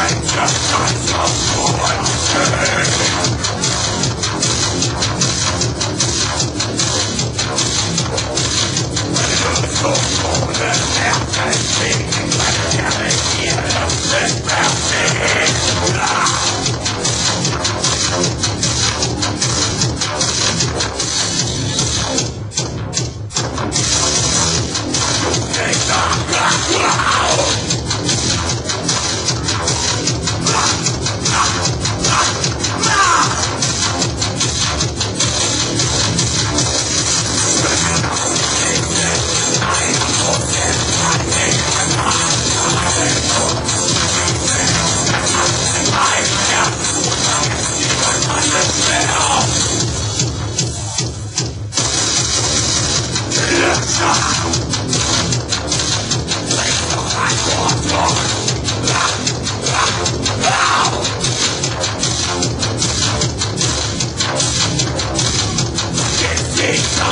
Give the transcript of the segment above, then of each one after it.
I'm just on the.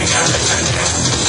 Yeah.